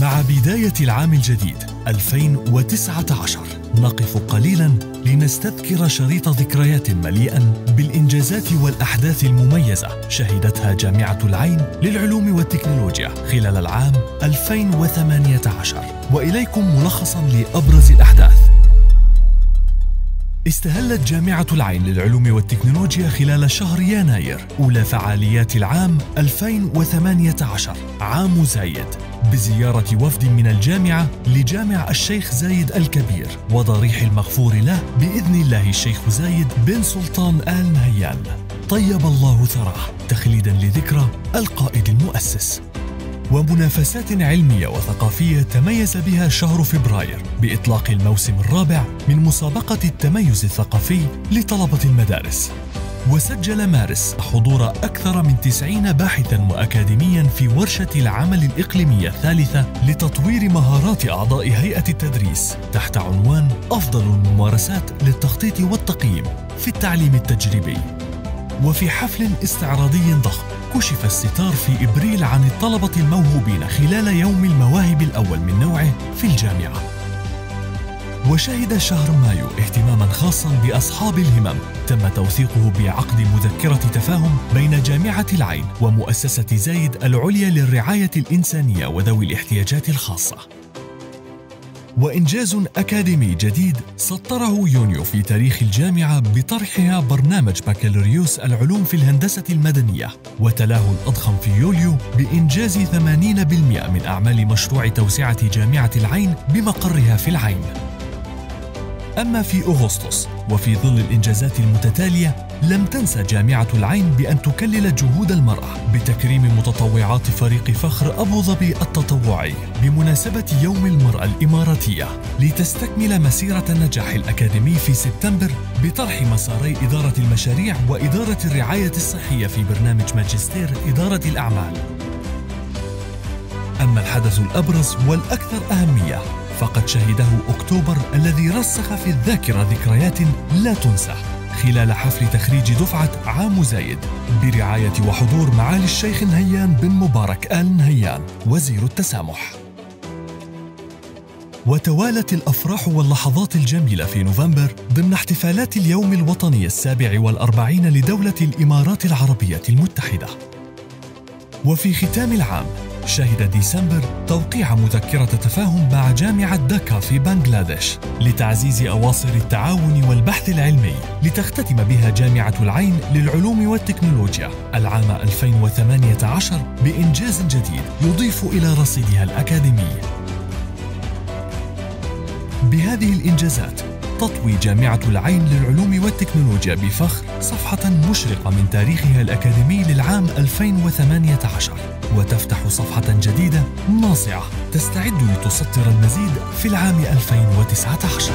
مع بداية العام الجديد 2019 نقف قليلا لنستذكر شريط ذكريات مليئا بالإنجازات والأحداث المميزة شهدتها جامعة العين للعلوم والتكنولوجيا خلال العام 2018 وإليكم ملخصا لأبرز الأحداث. استهلت جامعة العين للعلوم والتكنولوجيا خلال شهر يناير أولى فعاليات العام 2018 عام زايد. بزيارة وفد من الجامعة لجامع الشيخ زايد الكبير وضريح المغفور له بإذن الله الشيخ زايد بن سلطان آل نهيان. طيب الله ثراه. تخليدا لذكرى القائد المؤسس. ومنافسات علمية وثقافية تميز بها شهر فبراير بإطلاق الموسم الرابع من مسابقة التميز الثقافي لطلبة المدارس. وسجل مارس حضور أكثر من تسعين باحثا وأكاديميا في ورشة العمل الإقليمية الثالثة لتطوير مهارات أعضاء هيئة التدريس تحت عنوان أفضل الممارسات للتخطيط والتقييم في التعليم التجريبي. وفي حفل استعراضي ضخم كشف الستار في إبريل عن الطلبة الموهوبين خلال يوم المواهب الأول من نوعه في الجامعة. وشهد شهر مايو اهتماما خاصا بأصحاب الهمم تم توثيقه بعقد مذكرة تفاهم بين جامعة العين ومؤسسة زايد العليا للرعاية الإنسانية وذوي الاحتياجات الخاصة. وإنجاز أكاديمي جديد سطره يونيو في تاريخ الجامعة بطرحها برنامج بكالوريوس العلوم في الهندسة المدنية وتلاه الأضخم في يوليو بإنجاز 80% من أعمال مشروع توسعة جامعة العين بمقرها في العين. أما في أغسطس وفي ظل الإنجازات المتتالية لم تنسى جامعة العين بأن تكلل جهود المرأة بتكريم متطوعات فريق فخر أبو ظبي التطوعي بمناسبة يوم المرأة الإماراتية لتستكمل مسيرة النجاح الأكاديمي في سبتمبر بطرح مساري إدارة المشاريع وإدارة الرعاية الصحية في برنامج ماجستير إدارة الأعمال. أما الحدث الأبرز والأكثر أهمية فقد شهده أكتوبر الذي رسخ في الذاكرة ذكريات لا تنسى. خلال حفل تخريج دفعة عام زايد برعاية وحضور معالي الشيخ نهيان بن مبارك آل نهيان وزير التسامح. وتوالت الأفراح واللحظات الجميلة في نوفمبر ضمن احتفالات اليوم الوطني السابع والأربعين لدولة الإمارات العربية المتحدة. وفي ختام العام شهد ديسمبر توقيع مذكرة تفاهم مع جامعة دكا في بنغلاديش لتعزيز أواصر التعاون والبحث العلمي لتختتم بها جامعة العين للعلوم والتكنولوجيا العام 2018 بإنجاز جديد يضيف إلى رصيدها الأكاديمي. بهذه الإنجازات تطوي جامعة العين للعلوم والتكنولوجيا بفخر صفحة مشرقة من تاريخها الأكاديمي للعام 2018 وتفتح صفحة جديدة ناصعة تستعد لتسطر المزيد في العام 2019